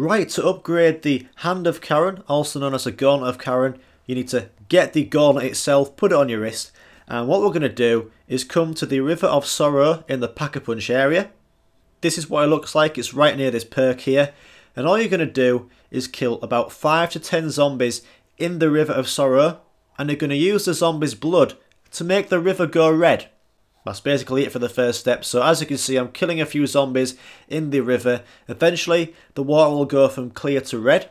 Right, to upgrade the Hand of Charon, also known as the Gauntlet of Charon, you need to get the gauntlet itself, put it on your wrist, and what we're going to do is come to the River of Sorrow in the Pack-a-Punch area. This is what it looks like, it's right near this perk here, and all you're going to do is kill about 5 to 10 zombies in the River of Sorrow, and you're going to use the zombies' blood to make the river go red. That's basically it for the first step. So as you can see, I'm killing a few zombies in the river. Eventually, the water will go from clear to red.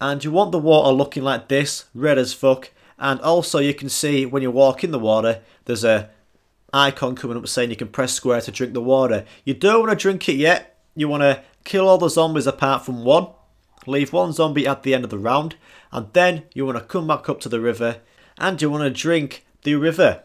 And you want the water looking like this, red as fuck. And also you can see when you walk in the water, there's a icon coming up saying you can press square to drink the water. You don't want to drink it yet. You want to kill all the zombies apart from one. Leave one zombie at the end of the round. And then you want to come back up to the river. And you want to drink the river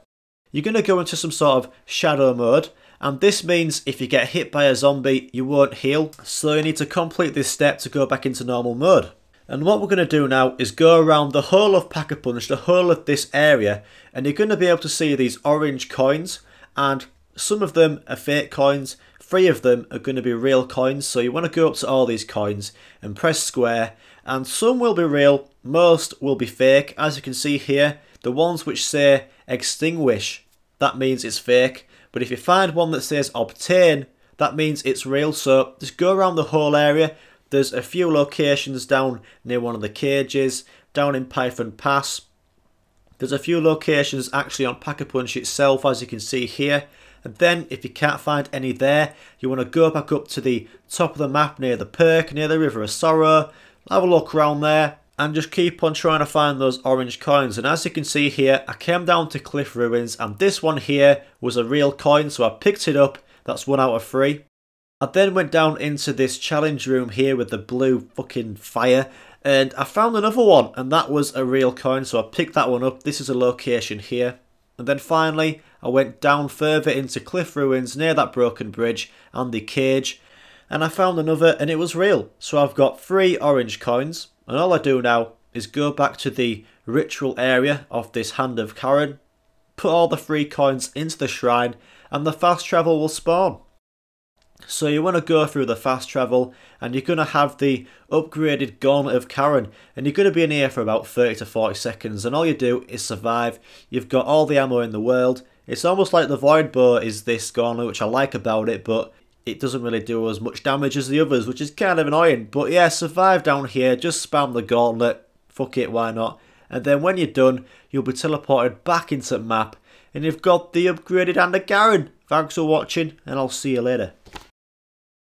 you're going to go into some sort of shadow mode and this means if you get hit by a zombie you won't heal so you need to complete this step to go back into normal mode. And what we're going to do now is go around the whole of Pack-a-Punch, the whole of this area and you're going to be able to see these orange coins and some of them are fake coins, three of them are going to be real coins so you want to go up to all these coins and press square and some will be real, most will be fake as you can see here the ones which say extinguish, that means it's fake. But if you find one that says obtain, that means it's real. So just go around the whole area. There's a few locations down near one of the cages, down in Python Pass. There's a few locations actually on Pack-a-Punch itself, as you can see here. And then, if you can't find any there, you want to go back up to the top of the map near the perk, near the River of Sorrow. Have a look around there and just keep on trying to find those orange coins. And as you can see here I came down to cliff ruins and this one here was a real coin so I picked it up. That's one out of three. I then went down into this challenge room here with the blue fucking fire and I found another one and that was a real coin so I picked that one up. This is a location here. And then finally I went down further into cliff ruins near that broken bridge and the cage and I found another and it was real so I've got three orange coins and all I do now is go back to the ritual area of this Hand of Charon, put all the three coins into the shrine, and the fast travel will spawn. So you want to go through the fast travel and you're going to have the upgraded Gauntlet of Charon and you're going to be in here for about 30 to 40 seconds and all you do is survive. You've got all the ammo in the world. It's almost like the Void Bow is this Gauntlet which I like about it but it doesn't really do as much damage as the others, which is kind of annoying. But yeah, survive down here, just spam the gauntlet, fuck it, why not? And then when you're done, you'll be teleported back into the map, and you've got the upgraded Charon. Thanks for watching, and I'll see you later.